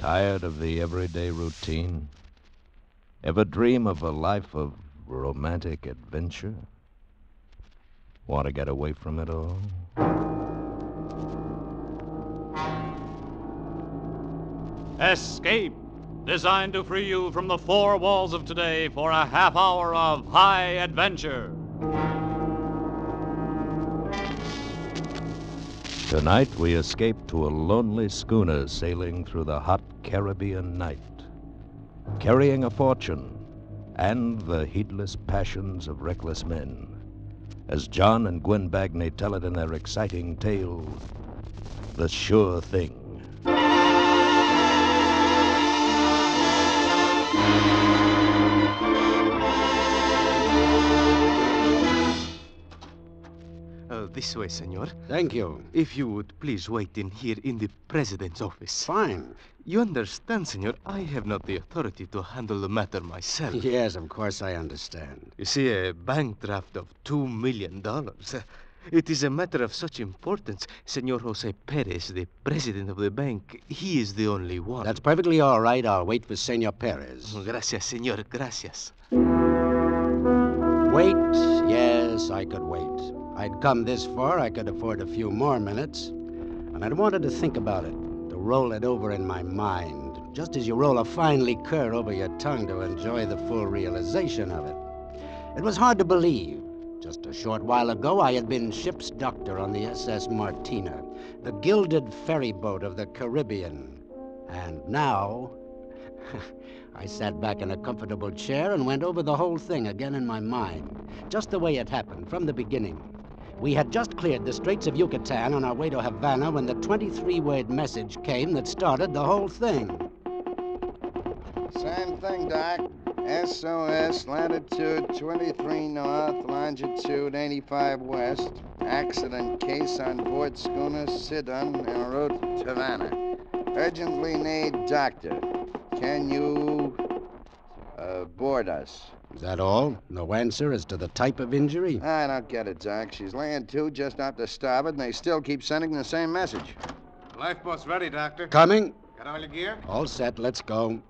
Tired of the everyday routine? Ever dream of a life of romantic adventure? Want to get away from it all? Escape, designed to free you from the four walls of today for a half hour of high adventure. Tonight we escape to a lonely schooner sailing through the hot Caribbean night, carrying a fortune and the heedless passions of reckless men. As John and Gwen Bagni tell it in their exciting tale, The Sure Thing. Uh, this way, senor. Thank you. If you would please wait in here in the president's office. Fine. You understand, senor, I have not the authority to handle the matter myself. Yes, of course I understand. You see, a bank draft of two million dollars. uh, It is a matter of such importance. Senor Jose Perez, the president of the bank, he is the only one. That's perfectly all right. I'll wait for Senor Perez. Gracias, senor. Gracias. Wait? Yes, I could wait. I'd come this far, I could afford a few more minutes. And I'd wanted to think about it, to roll it over in my mind, just as you roll a fine liqueur over your tongue to enjoy the full realization of it. It was hard to believe. Just a short while ago, I had been ship's doctor on the SS Martina, the gilded ferry boat of the Caribbean. And now, I sat back in a comfortable chair and went over the whole thing again in my mind, just the way it happened from the beginning. We had just cleared the Straits of Yucatan on our way to Havana when the 23 word message came that started the whole thing. Same thing, Doc. SOS, latitude 23 north, longitude 85 west. Accident case on board schooner Sidon en route to Havana. Urgently need doctor. Can you uh, board us? Is that all? No answer as to the type of injury? I don't get it, Doc. She's laying to just off the starboard, and they still keep sending the same message. Lifeboat's ready, Doctor. Coming? Got all your gear? All set, let's go.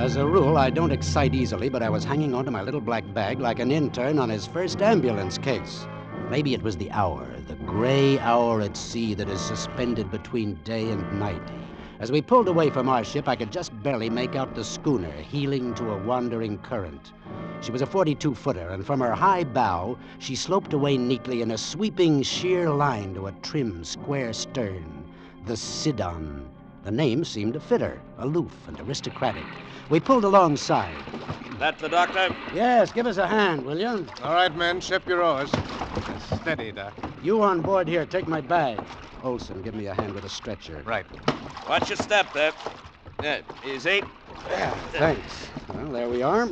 As a rule, I don't excite easily, but I was hanging onto my little black bag like an intern on his first ambulance case. Maybe it was the hour, the gray hour at sea that is suspended between day and night. As we pulled away from our ship, I could just barely make out the schooner heeling to a wandering current. She was a 42 footer, and from her high bow, she sloped away neatly in a sweeping, sheer line to a trim, square stern. The Sidon. The name seemed to fit her, aloof and aristocratic. We pulled alongside. That the doctor? Yes, give us a hand, will you? All right, men, ship your oars. Steady, Doc. You on board here, take my bag. Olson, give me a hand with a stretcher. Right. Watch your step there. Uh, yeah, easy. Thanks. Well, there we are.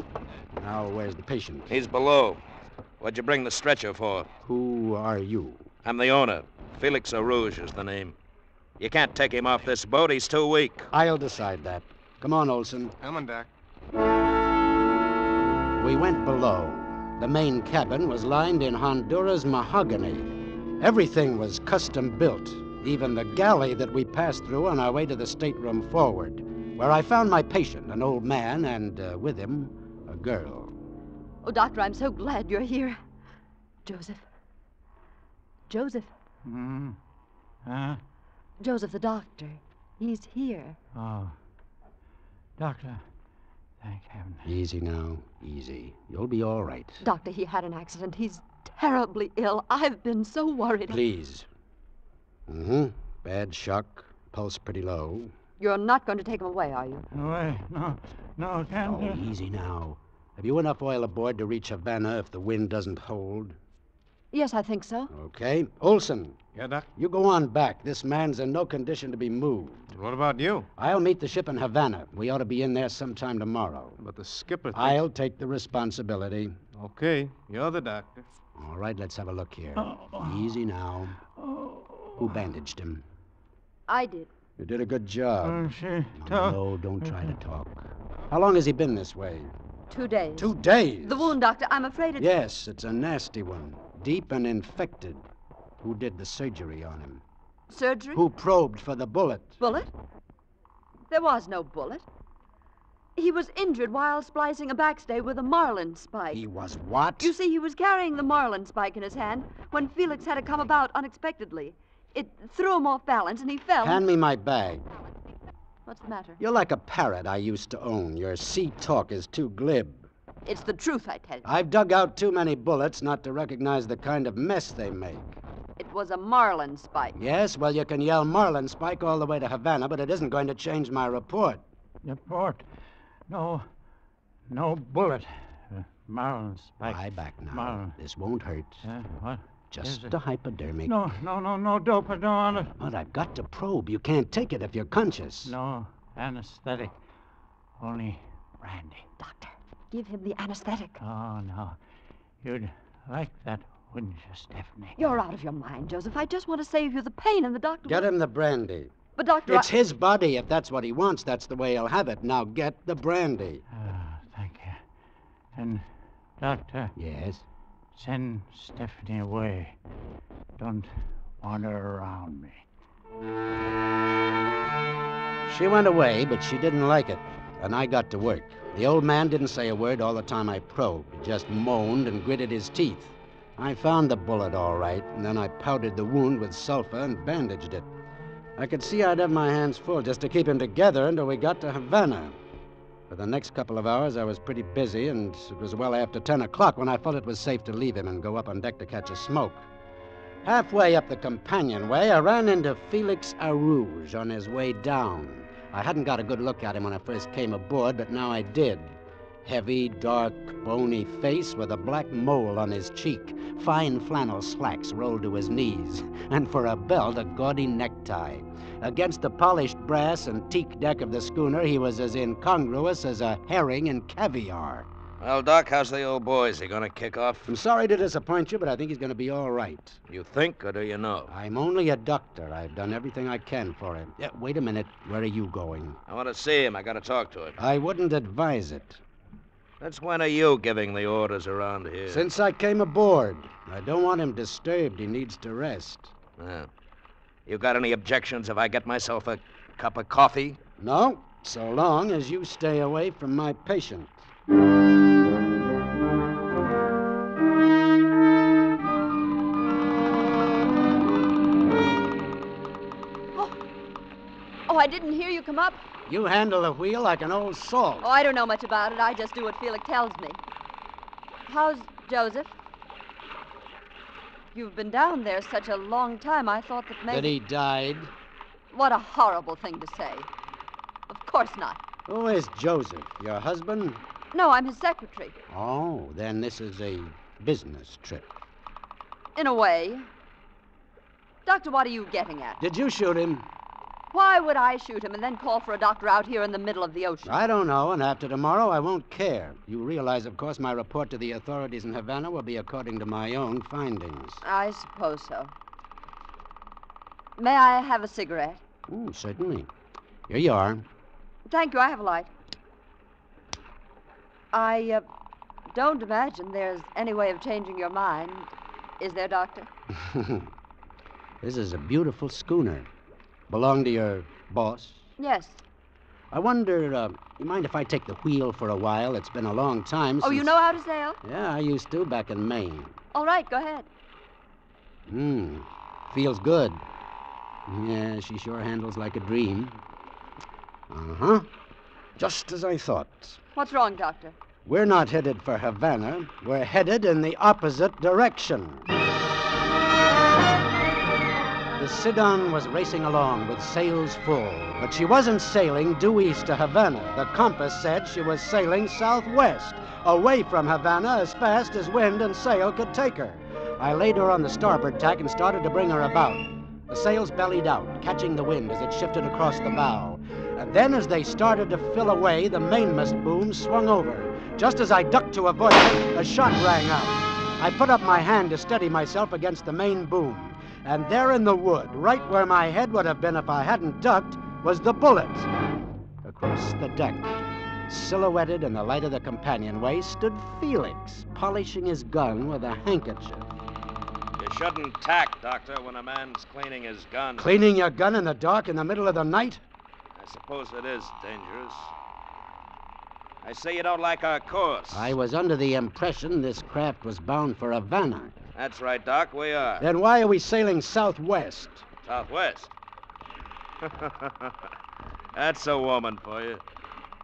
Now, where's the patient? He's below. What'd you bring the stretcher for? Who are you? I'm the owner. Felix Arouge is the name. You can't take him off this boat. He's too weak. I'll decide that. Come on, Olson. Come on, Doc. We went below. The main cabin was lined in Honduras mahogany. Everything was custom built, even the galley that we passed through on our way to the stateroom forward, where I found my patient, an old man, and uh, with him, a girl. Oh, Doctor, I'm so glad you're here. Joseph. Joseph. Hmm. Huh? Joseph, the doctor. He's here. Oh. Doctor. Thank heaven. Easy now, easy. You'll be all right. Doctor, he had an accident. He's terribly ill. I've been so worried. Please. Mm-hmm. Bad shock. Pulse pretty low. You're not going to take him away, are you? No way. No. No, can't Oh, easy now. Have you enough oil aboard to reach Havana if the wind doesn't hold? Yes, I think so. Okay. Olson, Yeah, Doc. you go on back. This man's in no condition to be moved. What about you? I'll meet the ship in Havana. We ought to be in there sometime tomorrow. But the skipper thinks... I'll take the responsibility. Okay, you're the doctor. All right, let's have a look here. Oh. Easy now. Who bandaged him? I did. You did a good job. Oh, she No, no, don't try to talk. How long has he been this way? Two days. Two days. The wound, Doctor, I'm afraid it. Yes, it's a nasty one. Deep and infected. Who did the surgery on him? Surgery? Who probed for the bullet? Bullet? There was no bullet. He was injured while splicing a backstay with a marlin spike. He was what? You see, he was carrying the marlin spike in his hand when Felix had to come about unexpectedly. It threw him off balance and he fell. Hand me my bag. What's the matter? You're like a parrot I used to own. Your sea talk is too glib. It's the truth, I tell you. I've dug out too many bullets not to recognize the kind of mess they make. It was a marlin spike. Yes, well, you can yell Marlin Spike all the way to Havana, but it isn't going to change my report. Report. No. No bullet. Uh, Marlin spike. Lie back now. Marlin. This won't hurt. Uh, what? Just a hypodermic. No, no, no, no dope. I don't want it. But I've got to probe. You can't take it if you're conscious. No anesthetic. Only brandy. Doctor, give him the anesthetic. Oh, no. You'd like that, wouldn't you, Stephanie? You're out of your mind, Joseph. I just want to save you the pain, and the doctor. Get him the brandy. But, Doctor. It's I... his body. If that's what he wants, that's the way he'll have it. Now get the brandy. Oh, thank you. And, Doctor, Yes? send Stephanie away. Don't wander around me. She went away, but she didn't like it, and I got to work. The old man didn't say a word all the time I probed. He just moaned and gritted his teeth. I found the bullet all right, and then I powdered the wound with sulfa and bandaged it. I could see I'd have my hands full just to keep him together until we got to Havana. For the next couple of hours, I was pretty busy, and it was well after 10 o'clock when I felt it was safe to leave him and go up on deck to catch a smoke. Halfway up the companionway, I ran into Felix Arouge on his way down. I hadn't got a good look at him when I first came aboard, but now I did. Heavy, dark, bony face with a black mole on his cheek, fine flannel slacks rolled to his knees, and for a belt, a gaudy necktie. Against the polished brass and teak deck of the schooner, he was as incongruous as a herring in caviar. Well, Doc, how's the old boy? Is he gonna kick off? I'm sorry to disappoint you, but I think he's going to be all right. You think, or do you know? I'm only a doctor. I've done everything I can for him. Yeah, wait a minute. Where are you going? I want to see him. I gotta talk to him. I wouldn't advise it. Since when are you giving the orders around here? Since I came aboard, I don't want him disturbed. He needs to rest. Yeah. You got any objections if I get myself a cup of coffee? No, so long as you stay away from my patient. Oh. oh, I didn't hear you come up. You handle the wheel like an old salt. Oh, I don't know much about it. I just do what Felix tells me. How's Joseph? You've been down there such a long time. I thought that maybe. That he died. What a horrible thing to say. Of course not. Who is Joseph? Your husband? No, I'm his secretary. Oh, then this is a business trip. In a way. Doctor, what are you getting at? Did you shoot him? Why would I shoot him and then call for a doctor out here in the middle of the ocean? I don't know, and after tomorrow I won't care. You realize, of course, my report to the authorities in Havana will be according to my own findings. I suppose so. May I have a cigarette? Oh, certainly. Here you are. Thank you. I have a light. I uh, don't imagine there's any way of changing your mind. Is there, Doctor? this is a beautiful schooner. Belong to your boss? Yes. I wonder, uh, you mind if I take the wheel for a while? It's been a long time since. Oh, you know how to sail? Yeah, I used to back in Maine. All right, go ahead. Hmm. Feels good. Yeah, she sure handles like a dream. Uh huh. Just as I thought. What's wrong, Doctor? We're not headed for Havana. We're headed in the opposite direction. The Sidon was racing along with sails full, but she wasn't sailing due east to Havana. The compass said she was sailing southwest, away from Havana as fast as wind and sail could take her. I laid her on the starboard tack and started to bring her about. The sails bellied out, catching the wind as it shifted across the bow. And then, as they started to fill away, the mainmast boom swung over. Just as I ducked to avoid it, a shot rang out. I put up my hand to steady myself against the main boom. And there in the wood, right where my head would have been if I hadn't ducked, was the bullet. Across the deck, silhouetted in the light of the companionway, stood Felix, polishing his gun with a handkerchief. You shouldn't tack, Doctor, when a man's cleaning his gun. Cleaning your gun in the dark in the middle of the night? I suppose it is dangerous. I say you don't like our course. I was under the impression this craft was bound for Havana. That's right, Doc. We are. Then why are we sailing southwest? Southwest. That's a woman for you.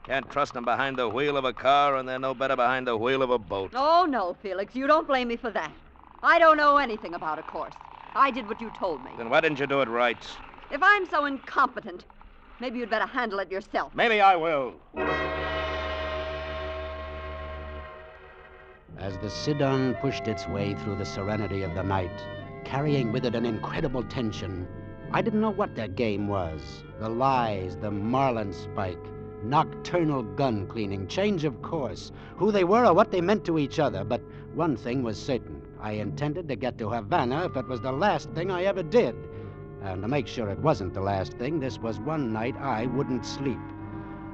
Can't trust them behind the wheel of a car, and they're no better behind the wheel of a boat. Oh, no, Felix. You don't blame me for that. I don't know anything about a course. I did what you told me. Then why didn't you do it right? If I'm so incompetent, maybe you'd better handle it yourself. Maybe I will. As the Sidon pushed its way through the serenity of the night, carrying with it an incredible tension, I didn't know what that game was. The lies, the marlin spike, nocturnal gun cleaning, change of course, who they were or what they meant to each other. But one thing was certain. I intended to get to Havana if it was the last thing I ever did. And to make sure it wasn't the last thing, this was one night I wouldn't sleep.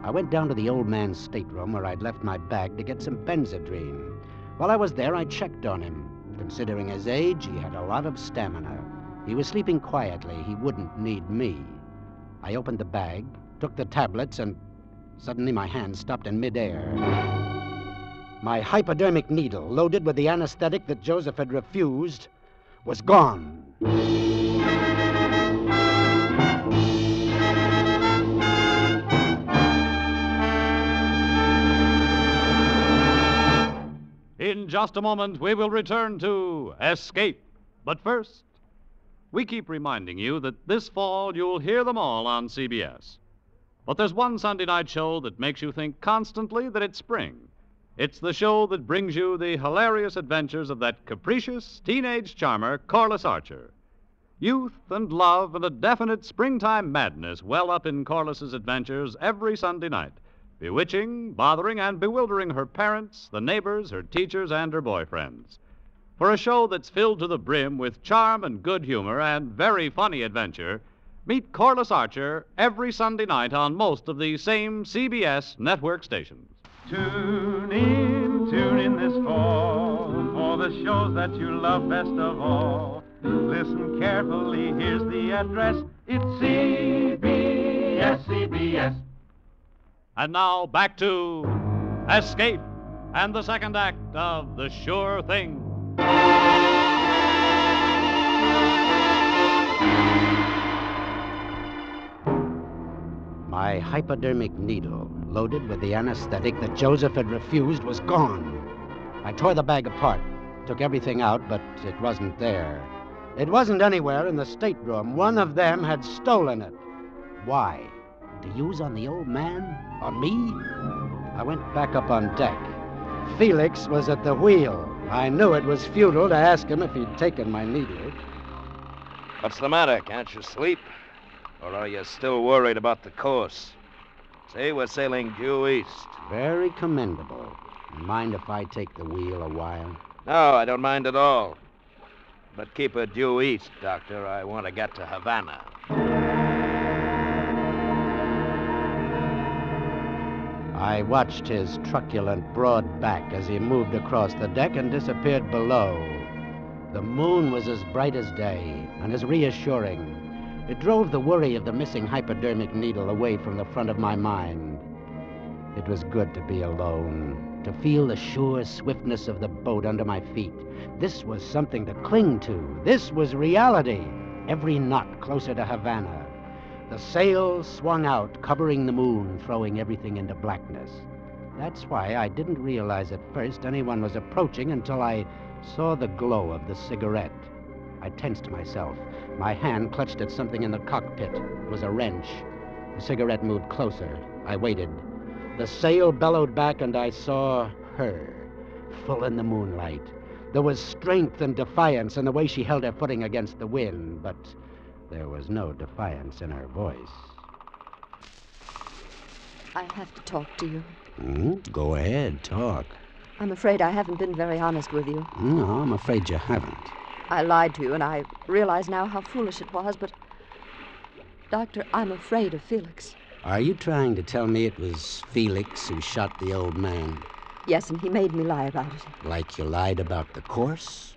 I went down to the old man's stateroom where I'd left my bag to get some Benzedrine. While I was there, I checked on him. Considering his age, he had a lot of stamina. He was sleeping quietly. He wouldn't need me. I opened the bag, took the tablets, and suddenly my hand stopped in midair. My hypodermic needle, loaded with the anesthetic that Joseph had refused, was gone. In just a moment, we will return to Escape. But first, we keep reminding you that this fall you'll hear them all on CBS. But there's one Sunday night show that makes you think constantly that it's spring. It's the show that brings you the hilarious adventures of that capricious teenage charmer, Corliss Archer. Youth and love and a definite springtime madness well up in Corliss's adventures every Sunday night, bewitching, bothering, and bewildering her parents, the neighbors, her teachers, and her boyfriends. For a show that's filled to the brim with charm and good humor and very funny adventure, meet Corliss Archer every Sunday night on most of the same CBS network stations. Tune in, tune in this fall for the shows that you love best of all. Listen carefully, here's the address. It's CBS, CBS. And now back to Escape and the second act of The Sure Thing. My hypodermic needle, loaded with the anesthetic that Joseph had refused, was gone. I tore the bag apart, took everything out, but it wasn't there. It wasn't anywhere in the stateroom. One of them had stolen it. Why? To use on the old man? On me? I went back up on deck. Felix was at the wheel. I knew it was futile to ask him if he'd taken my needle. What's the matter? Can't you sleep? Or are you still worried about the course? See, we're sailing due east. Very commendable. Mind if I take the wheel a while? No, I don't mind at all. But keep her due east, Doctor. I want to get to Havana. I watched his truculent, broad back as he moved across the deck and disappeared below. The moon was as bright as day and as reassuring. It drove the worry of the missing hypodermic needle away from the front of my mind. It was good to be alone, to feel the sure swiftness of the boat under my feet. This was something to cling to. This was reality. Every knot closer to Havana. The sail swung out, covering the moon, throwing everything into blackness. That's why I didn't realize at first anyone was approaching until I saw the glow of the cigarette. I tensed myself. My hand clutched at something in the cockpit. It was a wrench. The cigarette moved closer. I waited. The sail bellowed back, and I saw her, full in the moonlight. There was strength and defiance in the way she held her footing against the wind, but there was no defiance in her voice. I have to talk to you. Hmm? Go ahead, talk. I'm afraid I haven't been very honest with you. No, I'm afraid you haven't. I lied to you, and I realize now how foolish it was, but. Doctor, I'm afraid of Felix. Are you trying to tell me it was Felix who shot the old man? Yes, and he made me lie about it. Like you lied about the course?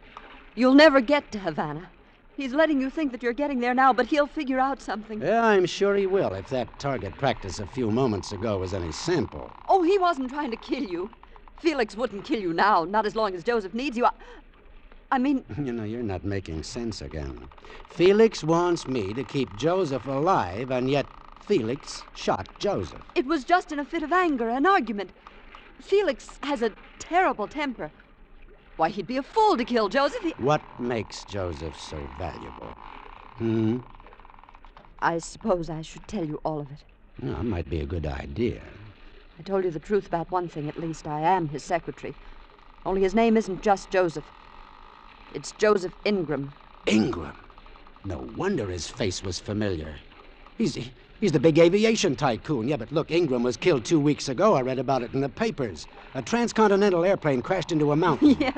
You'll never get to Havana. He's letting you think that you're getting there now, but he'll figure out something. Yeah, I'm sure he will if that target practice a few moments ago was any sample. Oh, he wasn't trying to kill you. Felix wouldn't kill you now, not as long as Joseph needs you. I, I mean, You know, you're not making sense again. Felix wants me to keep Joseph alive, and yet Felix shot Joseph. it was just in a fit of anger, an argument. Felix has a terrible temper. Why, he'd be a fool to kill Joseph. He... What makes Joseph so valuable? Hmm? I suppose I should tell you all of it. No, it might be a good idea. I told you the truth about one thing, at least. I am his secretary. Only his name isn't just Joseph. It's Joseph Ingram. Ingram. No wonder his face was familiar. He's he's the big aviation tycoon. Yeah, but look, Ingram was killed two weeks ago. I read about it in the papers. A transcontinental airplane crashed into a mountain. yes.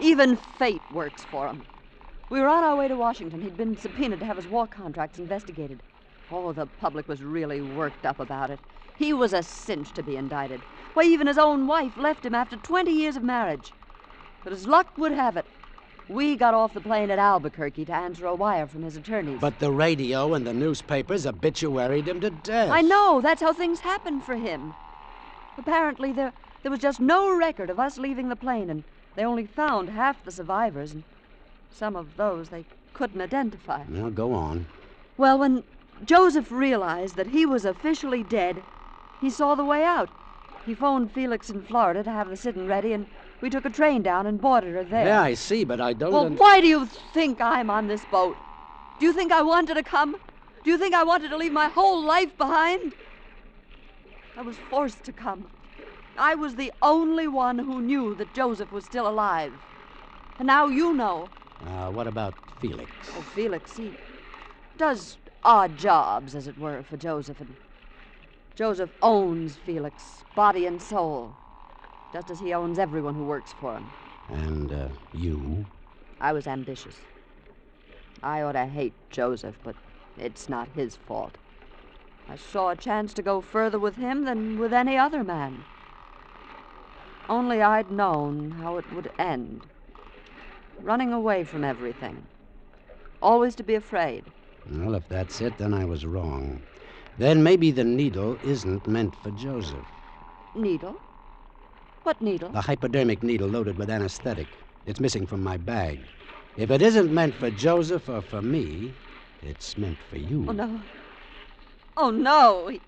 Even fate works for him. We were on our way to Washington. He'd been subpoenaed to have his war contracts investigated. Oh, the public was really worked up about it. He was a cinch to be indicted. Why, even his own wife left him after 20 years of marriage. But as luck would have it, we got off the plane at Albuquerque to answer a wire from his attorneys. But the radio and the newspapers obituaried him to death. I know. That's how things happened for him. Apparently, there, there was just no record of us leaving the plane, and they only found half the survivors, and some of those they couldn't identify. Now go on. Well, when Joseph realized that he was officially dead, he saw the way out. He phoned Felix in Florida to have the Sidon ready, and we took a train down and boarded her there. Yeah, I see, but I don't. Well, un- why do you think I'm on this boat? Do you think I wanted to come? Do you think I wanted to leave my whole life behind? I was forced to come. I was the only one who knew that Joseph was still alive. And now you know. Uh, what about Felix? Oh, Felix, he does odd jobs, as it were, for Joseph. And Joseph owns Felix, body and soul, just as he owns everyone who works for him. And uh, you? I was ambitious. I ought to hate Joseph, but it's not his fault. I saw a chance to go further with him than with any other man. Only I'd known how it would end. Running away from everything. Always to be afraid. Well, if that's it, then I was wrong. Then maybe the needle isn't meant for Joseph. Needle? What needle? The hypodermic needle loaded with anesthetic. It's missing from my bag. If it isn't meant for Joseph or for me, it's meant for you. Oh, no. Oh, no. He,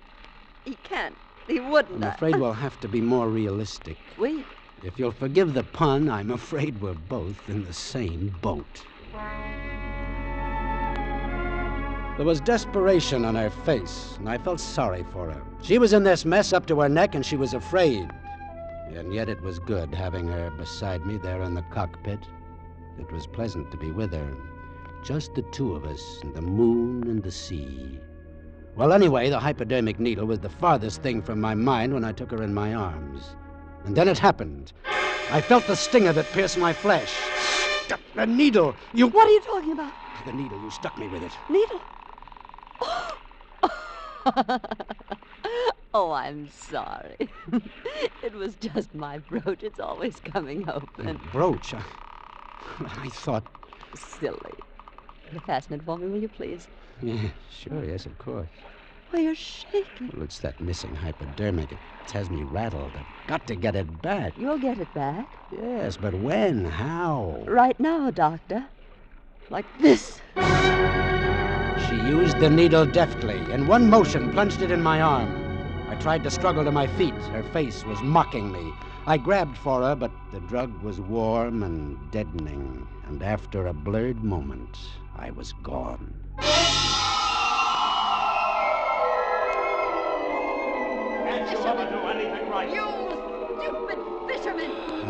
he can't. He wouldn't. I'm afraid we'll have to be more realistic. We? If you'll forgive the pun, I'm afraid we're both in the same boat. There was desperation on her face, and I felt sorry for her. She was in this mess up to her neck, and she was afraid. And yet it was good having her beside me there in the cockpit. It was pleasant to be with her. Just the two of us, and the moon and the sea. Well, anyway, the hypodermic needle was the farthest thing from my mind when I took her in my arms. And then it happened. I felt the sting of it pierce my flesh. The needle! You. What are you talking about? The needle, you stuck me with it. Needle? oh, I'm sorry. it was just my brooch. It's always coming open. Brooch? I, I thought. Silly. Fasten it for me, will you please? Yeah, sure, yes, of course. Well, you're shaking. Well, it's that missing hypodermic. It has me rattled. I've got to get it back. You'll get it back. Yes, but when? How? Right now, Doctor. Like this. She used the needle deftly. In one motion, plunged it in my arm. I tried to struggle to my feet. Her face was mocking me. I grabbed for her, but the drug was warm and deadening. And after a blurred moment, I was gone.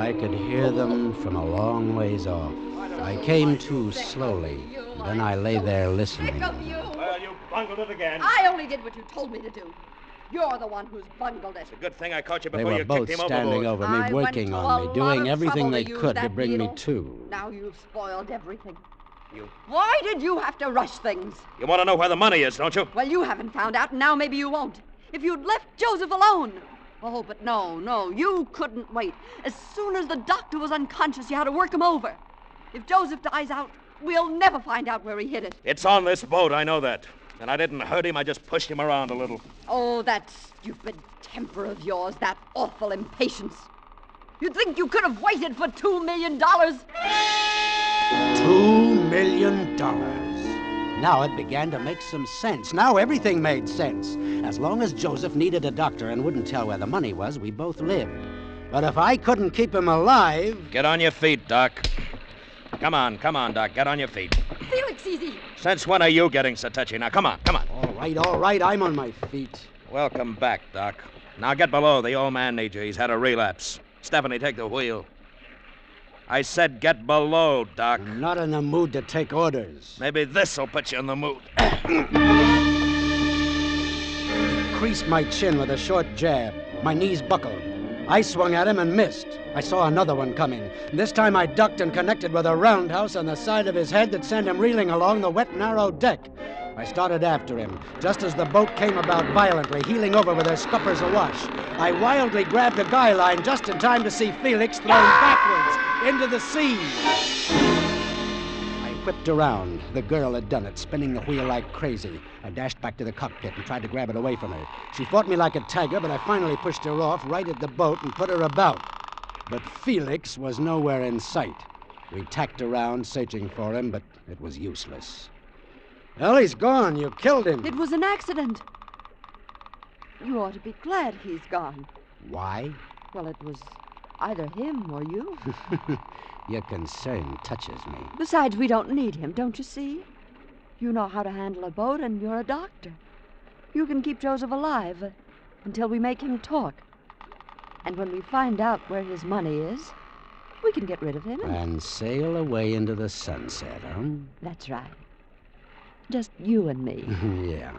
I could hear them from a long ways off. I came to slowly. Then I lay there listening. Well, you bungled it again. I only did what you told me to do. You're the one who's bungled it. a Good thing I caught you They before were you both kicked him standing overboard. over me, I working on me, doing everything they to could to that bring me needle. to. Now you've spoiled everything. You- Why did you have to rush things? You want to know where the money is, don't you? Well, you haven't found out, and now maybe you won't. If you'd left Joseph alone. Oh, but no, no, you couldn't wait. As soon as the doctor was unconscious, you had to work him over. If Joseph dies out, we'll never find out where he hid it. It's on this boat, I know that. And I didn't hurt him, I just pushed him around a little. Oh, that stupid temper of yours, that awful impatience. You'd think you could have waited for two million dollars. Two million dollars. Now it began to make some sense. Now everything made sense. As long as Joseph needed a doctor and wouldn't tell where the money was, we both lived. But if I couldn't keep him alive. Get on your feet, Doc. Come on, come on, Doc. Get on your feet. Felix, easy. Since when are you getting so touchy? Now, come on, come on. All right, all right, I'm on my feet. Welcome back, Doc. Now get below. The old man needs you. He's had a relapse. Stephanie, take the wheel. I said get below, Doc. I'm not in the mood to take orders. Maybe this'll put you in the mood. Creased my chin with a short jab. My knees buckled. I swung at him and missed. I saw another one coming. This time I ducked and connected with a roundhouse on the side of his head that sent him reeling along the wet, narrow deck. I started after him, just as the boat came about violently, heeling over with her scuppers awash. I wildly grabbed a guy line just in time to see Felix thrown backwards into the sea. Whipped around. The girl had done it, spinning the wheel like crazy. I dashed back to the cockpit and tried to grab it away from her. She fought me like a tiger, but I finally pushed her off, righted the boat, and put her about. But Felix was nowhere in sight. We tacked around, searching for him, but it was useless. Well, he's gone. You killed him. It was an accident. You ought to be glad he's gone. Why? Well, it was either him or you. Your concern touches me. Besides, we don't need him, don't you see? You know how to handle a boat, and you're a doctor. You can keep Joseph alive until we make him talk. And when we find out where his money is, we can get rid of him. And... And sail away into the sunset, huh? That's right. Just you and me. yeah.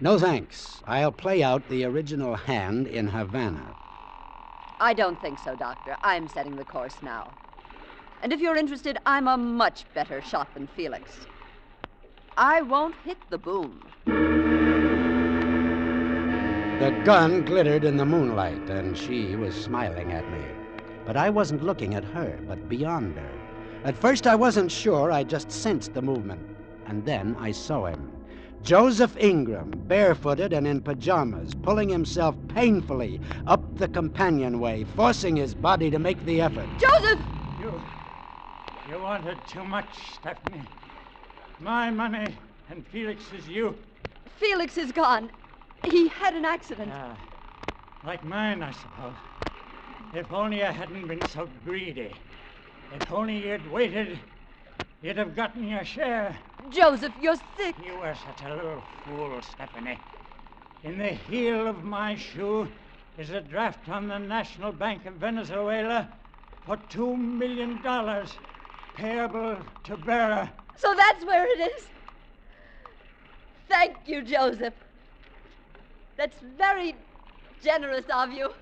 No thanks. I'll play out the original hand in Havana. I don't think so, Doctor. I'm setting the course now. And if you're interested, I'm a much better shot than Felix. I won't hit the boom. The gun glittered in the moonlight, and she was smiling at me. But I wasn't looking at her, but beyond her. At first, I wasn't sure. I just sensed the movement. And then I saw him. Joseph Ingram, barefooted and in pajamas, pulling himself painfully up the companionway, forcing his body to make the effort. Joseph! You. You wanted too much, Stephanie. My money and Felix's you. Felix is gone. He had an accident. Ah, like mine, I suppose. If only I hadn't been so greedy. If only you'd waited, you'd have gotten your share. Joseph, you're sick. You were such a little fool, Stephanie. In the heel of my shoe is a draft on the National Bank of Venezuela for two million dollars, payable to bearer. So that's where it is. Thank you, Joseph. That's very generous of you.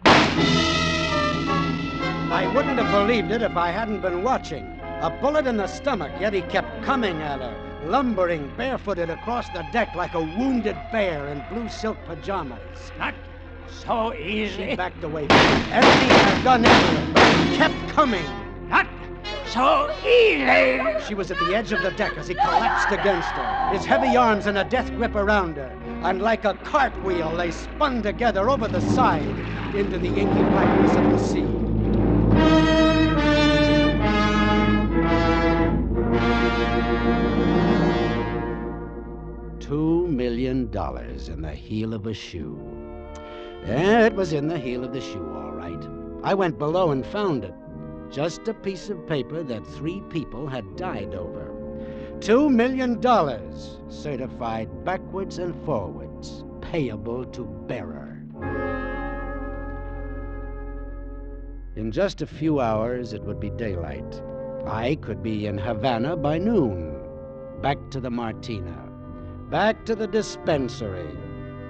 I wouldn't have believed it if I hadn't been watching. A bullet in the stomach, yet he kept coming at her, lumbering barefooted across the deck like a wounded bear in blue silk pajamas. Not so easy. She backed away from him, emptying her gun into him, but he kept coming. Not so easy. She was at the edge of the deck as he collapsed against her, his heavy arms in a death grip around her. And like a cartwheel, they spun together over the side into the inky blackness of the sea. Two million dollars in the heel of a shoe. Yeah, it was in the heel of the shoe, all right. I went below and found it. Just a piece of paper that three people had died over. Two million dollars, certified backwards and forwards, payable to bearer. In just a few hours, it would be daylight. I could be in Havana by noon. Back to the Martina. Back to the dispensary.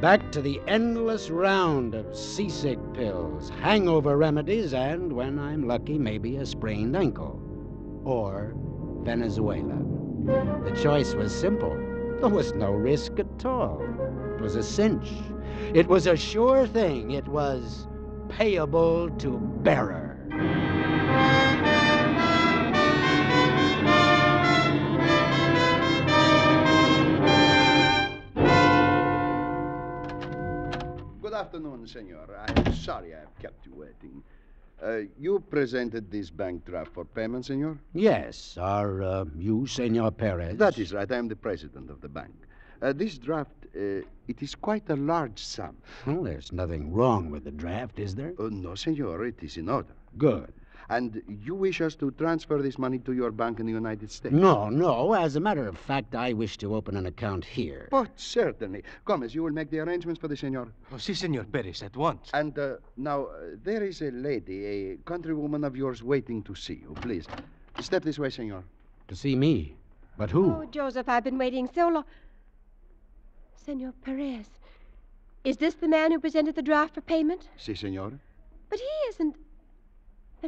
Back to the endless round of seasick pills, hangover remedies, and, when I'm lucky, maybe a sprained ankle. Or Venezuela. The choice was simple. There was no risk at all. It was a cinch. It was a sure thing. It was payable to bearer. Afternoon, senor. I'm sorry I've kept you waiting. Uh, you presented this bank draft for payment, senor? Yes, are uh, you Senor Perez? That is right. I am the president of the bank. Uh, this draft, uh, it is quite a large sum. Well, there's nothing wrong with the draft, is there? Uh, no, senor, it is in order. Good. And you wish us to transfer this money to your bank in the United States? No, no. As a matter of fact, I wish to open an account here. But certainly. Gomez, you will make the arrangements for the senor. Oh, si, Senor Perez, at once. And uh, now, uh, there is a lady, a countrywoman of yours, waiting to see you. Please, step this way, senor. To see me? But who? Oh, Joseph, I've been waiting so long. Senor Perez, is this the man who presented the draft for payment? Si, senor. But he isn't.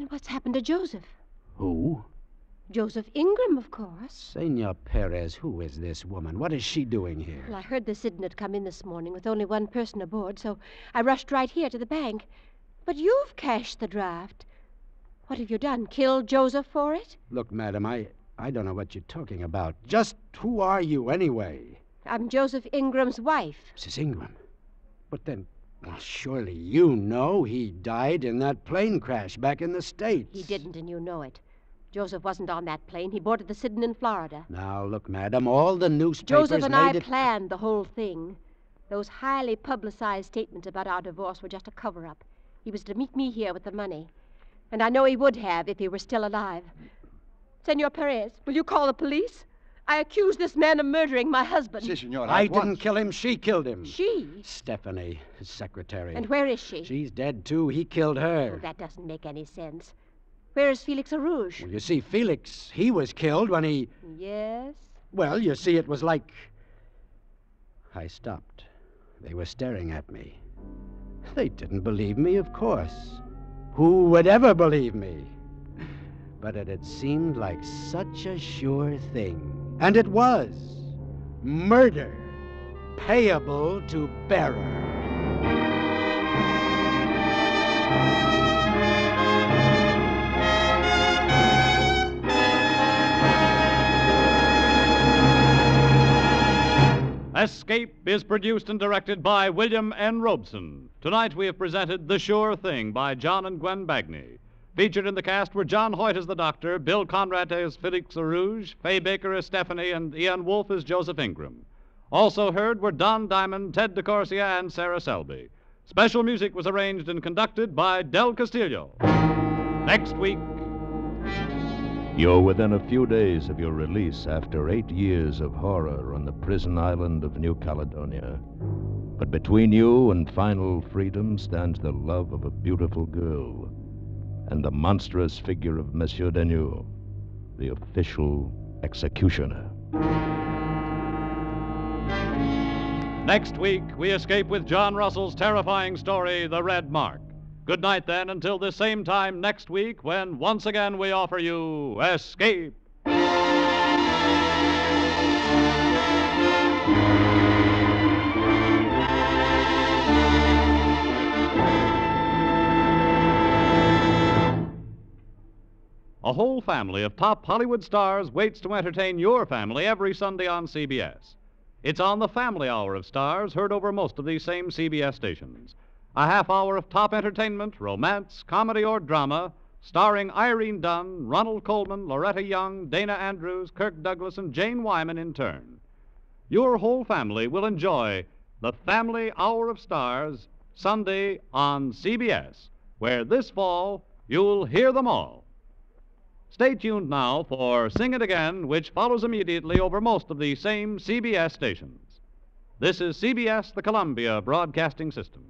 Then what's happened to Joseph? Who? Joseph Ingram, of course. Senor Perez, who is this woman? What is she doing here? Well, I heard the Sidon had come in this morning with only one person aboard, so I rushed right here to the bank. But you've cashed the draft. What have you done? Killed Joseph for it? Look, madam, I, I don't know what you're talking about. Just who are you, anyway? I'm Joseph Ingram's wife. Mrs. Ingram. But then, well, surely you know he died in that plane crash back in the States. He didn't, and you know it. Joseph wasn't on that plane. He boarded the Sidon in Florida. Now, look, madam, all the newspapers Joseph and I it... planned the whole thing. Those highly publicized statements about our divorce were just a cover up. He was to meet me here with the money. And I know he would have if he were still alive. Senor Perez, will you call the police? I accuse this man of murdering my husband. Si, senor. I didn't kill him. She killed him. She? Stephanie, his secretary. And where is she? She's dead, too. He killed her. Oh, that doesn't make any sense. Where is Felix Arouge? Well, you see, Felix, he was killed when he. Yes? Well, you see, it was like. I stopped. They were staring at me. They didn't believe me, of course. Who would ever believe me? But it had seemed like such a sure thing. And it was murder, payable to bearer. Escape is produced and directed by William N. Robson. Tonight we have presented The Sure Thing by John and Gwen Bagni. Featured in the cast were John Hoyt as the doctor, Bill Conrad as Felix Rouge, Fay Baker as Stephanie, and Ian Wolfe as Joseph Ingram. Also heard were Don Diamond, Ted DeCorsia, and Sarah Selby. Special music was arranged and conducted by Del Castillo. Next week, You're within a few days of your release after eight years of horror on the prison island of New Caledonia. But between you and final freedom stands the love of a beautiful girl and the monstrous figure of Monsieur Deneux, the official executioner. next week we escape with John Russell's terrifying story, The Red Mark. Good night, then, until the same time next week when once again we offer you Escape. A whole family of top Hollywood stars waits to entertain your family every Sunday on CBS. It's on the Family Hour of Stars, heard over most of these same CBS stations. A half hour of top entertainment, romance, comedy, or drama, starring Irene Dunne, Ronald Colman, Loretta Young, Dana Andrews, Kirk Douglas, and Jane Wyman in turn. Your whole family will enjoy the Family Hour of Stars Sunday on CBS, where this fall you'll hear them all. Stay tuned now for Sing It Again, which follows immediately over most of the same CBS stations. This is CBS, the Columbia Broadcasting System.